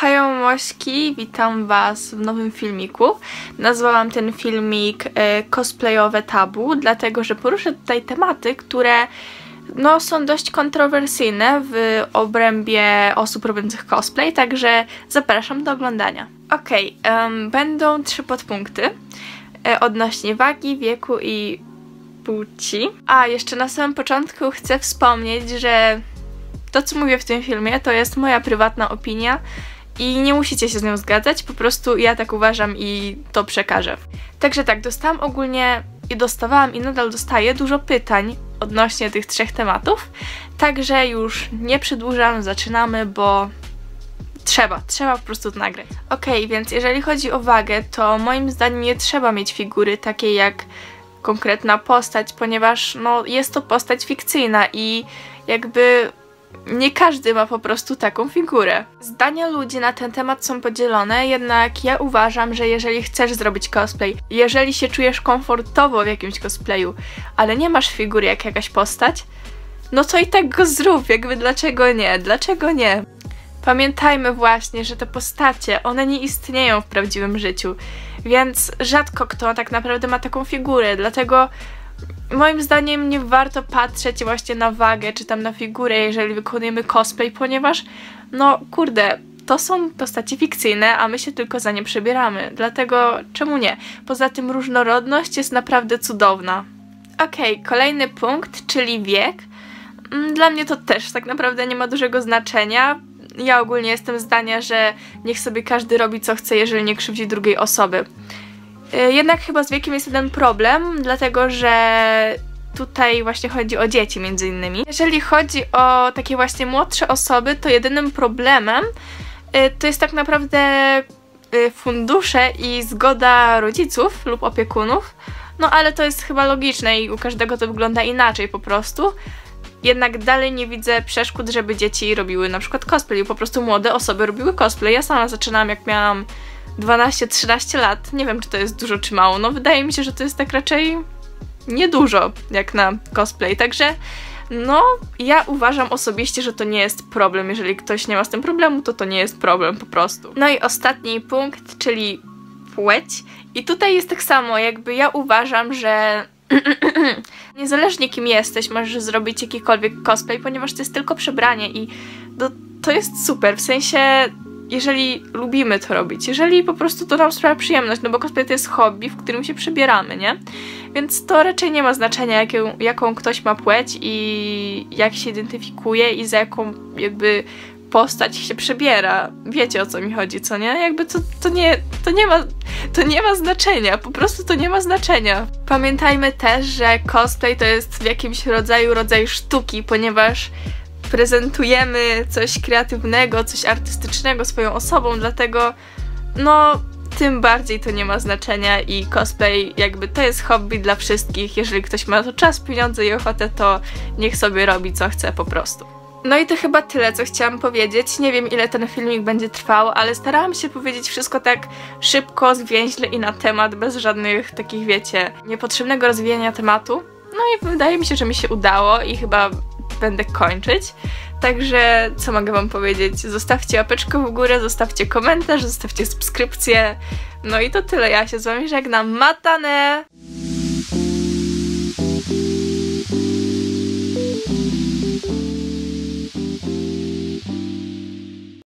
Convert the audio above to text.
Hajo Mośki, witam Was w nowym filmiku. Nazwałam ten filmik e, cosplayowe tabu, dlatego że poruszę tutaj tematy, które no, są dość kontrowersyjne w obrębie osób robiących cosplay, także zapraszam do oglądania. Em, będą trzy podpunkty e, odnośnie wagi, wieku i płci. A jeszcze na samym początku chcę wspomnieć, że to, co mówię w tym filmie, to jest moja prywatna opinia i nie musicie się z nią zgadzać, po prostu ja tak uważam i to przekażę. Także tak, dostałam ogólnie i dostawałam i nadal dostaję dużo pytań odnośnie tych trzech tematów, także już nie przedłużam, zaczynamy, bo trzeba, trzeba po prostu to nagrać. Okay, więc jeżeli chodzi o wagę, to moim zdaniem nie trzeba mieć figury takiej jak konkretna postać, ponieważ no, jest to postać fikcyjna i jakby nie każdy ma po prostu taką figurę. Zdania ludzi na ten temat są podzielone, jednak ja uważam, że jeżeli chcesz zrobić cosplay, jeżeli się czujesz komfortowo w jakimś cosplayu, ale nie masz figury jak jakaś postać, no to i tak go zrób, jakby dlaczego nie, dlaczego nie? Pamiętajmy właśnie, że te postacie, one nie istnieją w prawdziwym życiu, więc rzadko kto tak naprawdę ma taką figurę, dlatego moim zdaniem nie warto patrzeć właśnie na wagę czy tam na figurę, jeżeli wykonujemy cosplay, ponieważ no kurde, to są postacie fikcyjne, a my się tylko za nie przebieramy. Dlatego czemu nie? Poza tym różnorodność jest naprawdę cudowna. Okej, okay, kolejny punkt, czyli wiek. Mm, dla mnie to też tak naprawdę nie ma dużego znaczenia. Ja ogólnie jestem zdania, że niech sobie każdy robi co chce, jeżeli nie krzywdzi drugiej osoby. Y, jednak chyba z wiekiem jest jeden problem, dlatego że tutaj właśnie chodzi o dzieci między innymi. Jeżeli chodzi o takie właśnie młodsze osoby, to jedynym problemem y, to jest tak naprawdę y, fundusze i zgoda rodziców lub opiekunów. No ale to jest chyba logiczne i u każdego to wygląda inaczej po prostu. Jednak dalej nie widzę przeszkód, żeby dzieci robiły na przykład cosplay. Po prostu młode osoby robiły cosplay. Ja sama zaczynałam jak miałam 12-13 lat. Nie wiem, czy to jest dużo, czy mało. No, wydaje mi się, że to jest tak raczej niedużo, jak na cosplay. Także, no, ja uważam osobiście, że to nie jest problem. Jeżeli ktoś nie ma z tym problemu, to to nie jest problem po prostu. No i ostatni punkt, czyli płeć. I tutaj jest tak samo, jakby ja uważam, że niezależnie kim jesteś, możesz zrobić jakikolwiek cosplay, ponieważ to jest tylko przebranie i to, to jest super. W sensie jeżeli lubimy to robić, jeżeli po prostu to nam sprawia przyjemność, no bo cosplay to jest hobby, w którym się przebieramy, nie? Więc to raczej nie ma znaczenia, jaką, jaką ktoś ma płeć i jak się identyfikuje i za jaką jakby postać się przebiera. Wiecie o co mi chodzi, co nie? Jakby to, to, nie, to, nie ma, to nie ma znaczenia, po prostu to nie ma znaczenia. Pamiętajmy też, że cosplay to jest w jakimś rodzaju rodzaj sztuki, ponieważ prezentujemy coś kreatywnego, coś artystycznego swoją osobą, dlatego no tym bardziej to nie ma znaczenia i cosplay jakby to jest hobby dla wszystkich. Jeżeli ktoś ma to czas, pieniądze i ochotę, to niech sobie robi co chce po prostu. No i to chyba tyle, co chciałam powiedzieć. Nie wiem, ile ten filmik będzie trwał, ale starałam się powiedzieć wszystko tak szybko, zwięźle i na temat, bez żadnych takich, wiecie, niepotrzebnego rozwijania tematu. No i wydaje mi się, że mi się udało i chyba będę kończyć. Także co mogę wam powiedzieć? Zostawcie łapeczkę w górę, zostawcie komentarz, zostawcie subskrypcję. No i to tyle. Ja się z wami żegnam. Matane!